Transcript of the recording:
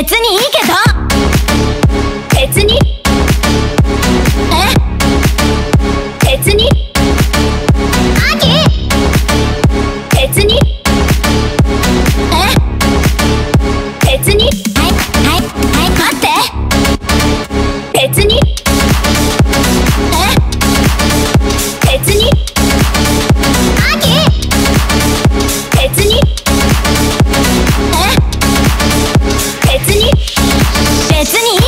別に別に。